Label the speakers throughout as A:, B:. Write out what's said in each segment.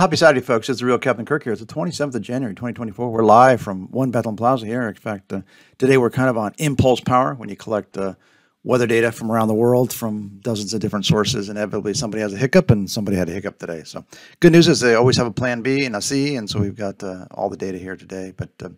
A: Well, happy Saturday, folks. It's the real Captain Kirk here. It's the 27th of January, 2024. We're live from One Bethlehem Plaza here. In fact, uh, today we're kind of on impulse power when you collect uh, weather data from around the world from dozens of different sources. Inevitably, somebody has a hiccup, and somebody had a hiccup today. So, good news is they always have a plan B and a C, and so we've got uh, all the data here today. But uh,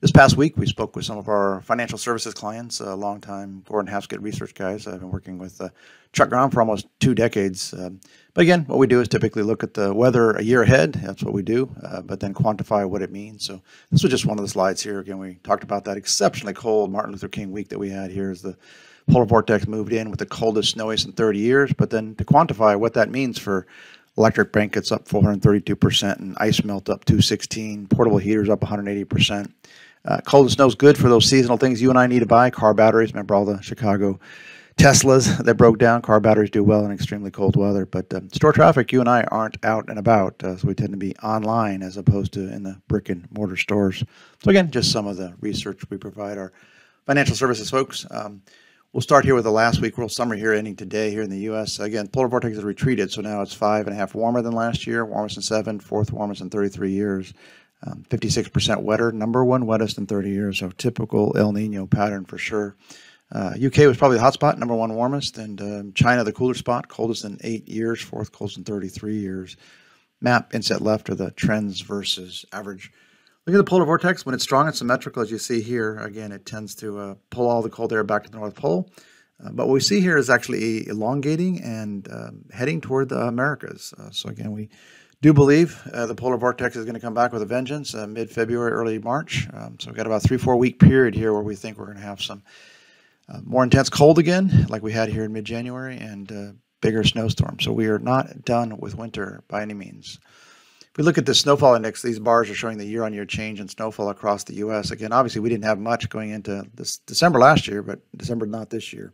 A: this past week, we spoke with some of our financial services clients, a long time Gordon Haskett research guys. I've been working with uh, Chuck Grom for almost two decades. Um, but again, what we do is typically look at the weather a year ahead. That's what we do, uh, but then quantify what it means. So this was just one of the slides here. Again, we talked about that exceptionally cold Martin Luther King week that we had here as the polar vortex moved in with the coldest, snowiest in 30 years. But then to quantify what that means for electric blankets up 432% and ice melt up 216, portable heaters up 180%. Uh, cold and snow is good for those seasonal things you and I need to buy. Car batteries. Remember all the Chicago Teslas that broke down. Car batteries do well in extremely cold weather. But um, store traffic, you and I aren't out and about, uh, so we tend to be online as opposed to in the brick and mortar stores. So again, just some of the research we provide our financial services folks. Um, we'll start here with the last week world summer here ending today here in the U.S. Again, polar vortex has retreated, so now it's five and a half warmer than last year, warmest in seven, fourth warmest in 33 years. Um, 56% wetter, number one wettest in 30 years. So typical El Nino pattern for sure. Uh, UK was probably the hot spot, number one warmest, and um, China the cooler spot, coldest in eight years, fourth coldest in 33 years. Map inset left are the trends versus average. Look at the polar vortex. When it's strong and symmetrical, as you see here, again, it tends to uh, pull all the cold air back to the North Pole. Uh, but what we see here is actually elongating and um, heading toward the Americas. Uh, so again, we do believe uh, the polar vortex is going to come back with a vengeance uh, mid-February, early March. Um, so we've got about three, four week period here where we think we're going to have some uh, more intense cold again, like we had here in mid-January, and uh, bigger snowstorms. So we are not done with winter by any means. If we look at the snowfall index, these bars are showing the year-on-year change in snowfall across the U.S. Again, obviously we didn't have much going into this December last year, but December not this year.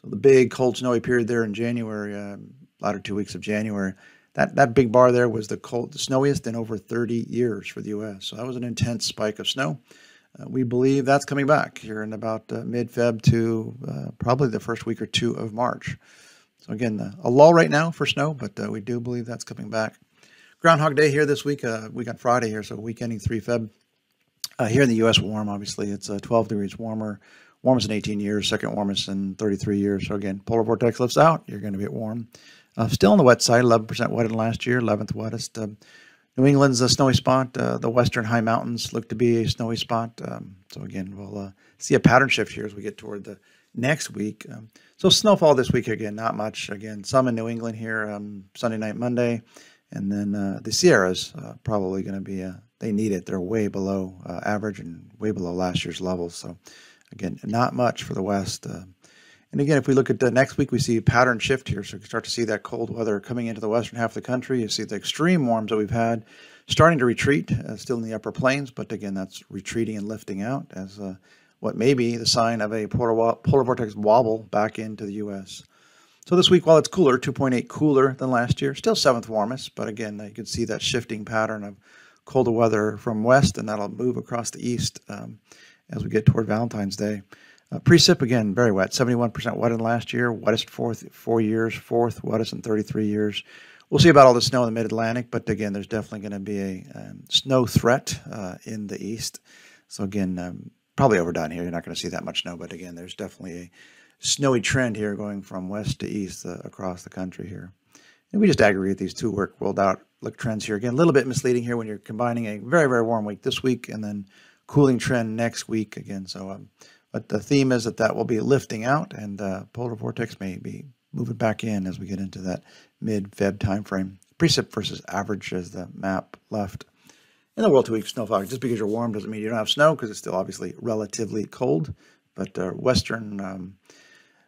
A: So the big cold snowy period there in January, uh, latter two weeks of January, that, that big bar there was the cold, the snowiest in over 30 years for the U.S. So that was an intense spike of snow. Uh, we believe that's coming back here in about uh, mid-Feb to uh, probably the first week or two of March. So again, a lull right now for snow, but uh, we do believe that's coming back. Groundhog Day here this week, uh, week on Friday here, so week ending 3 Feb. Uh, here in the U.S., warm, obviously. It's 12 degrees warmer, warmest in 18 years, second warmest in 33 years. So again, polar vortex lifts out, you're going to get warm. Uh, still on the wet side, 11% wetter than last year, 11th wettest. Uh, New England's a snowy spot. Uh, the western high mountains look to be a snowy spot. Um, so again, we'll uh, see a pattern shift here as we get toward the next week. Um, so snowfall this week again, not much. Again, some in New England here um, Sunday night, Monday, and then uh, the Sierras uh, probably going to be a, they need it. They're way below average and way below last year's levels. So again, not much for the West. And again, if we look at the next week, we see a pattern shift here. So we start to see that cold weather coming into the western half of the country. You see the extreme warms that we've had starting to retreat, uh, still in the upper plains, but again, that's retreating and lifting out as uh, what may be the sign of a polar, polar vortex wobble back into the U.S. So this week, while it's cooler, 2.8 cooler than last year, still seventh warmest, but again, you can see that shifting pattern of colder weather from west, and that'll move across the east um, as we get toward Valentine's Day. Uh, precip again, very wet, 71% wetter than last year, wettest fourth four years, fourth wettest in 33 years. We'll see about all the snow in the mid-Atlantic, but again, there's definitely going to be a um, snow threat uh, in the east. So again, um, probably overdone here. You're not going to see that much snow, but again, there's definitely a snowy trend here going from west to east uh, across the country here. And we just aggregate these two work world outlook trends here. Again, a little bit misleading here when you're combining a very, very warm week this week and then cooling trend next week again. So um, but the theme is that that will be lifting out and uh, polar vortex may be moving back in as we get into that mid-Feb timeframe. Precip versus average as the map left. In the world two week snowfall, just because you're warm doesn't mean you don't have snow because it's still obviously relatively cold. But uh, western um,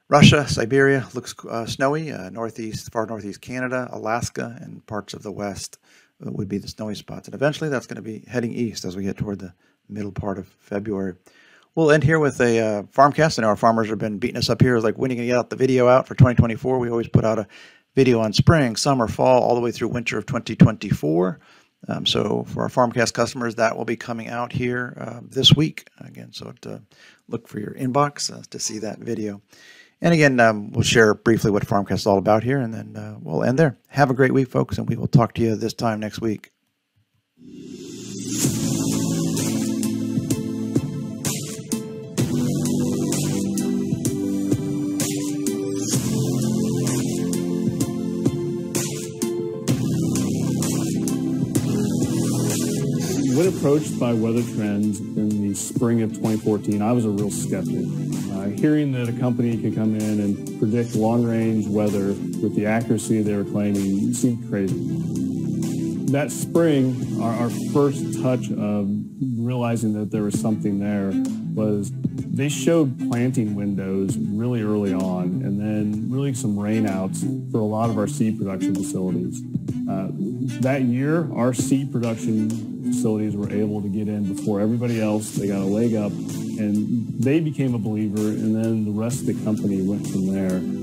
A: Russia, Siberia looks uh, snowy. Uh, northeast, far northeast Canada, Alaska, and parts of the west uh, would be the snowy spots. And eventually that's going to be heading east as we get toward the middle part of February. We'll end here with a uh, farmcast. I know our farmers have been beating us up here. Like, when are you going to get out the video out for 2024? We always put out a video on spring, summer, fall, all the way through winter of 2024. Um, so for our Farmcast customers, that will be coming out here uh, this week. Again, so to look for your inbox uh, to see that video. And again, um, we'll share briefly what Farmcast is all about here, and then uh, we'll end there. Have a great week, folks, and we will talk to you this time next week.
B: Approached by Weather Trends in the spring of 2014, I was a real skeptic. Uh, hearing that a company could come in and predict long-range weather with the accuracy they were claiming seemed crazy. That spring, our, our first touch of realizing that there was something there was they showed planting windows really early on and then really some rainouts for a lot of our seed production facilities. Uh, that year, our seed production facilities were able to get in before everybody else. They got a leg up and they became a believer and then the rest of the company went from there.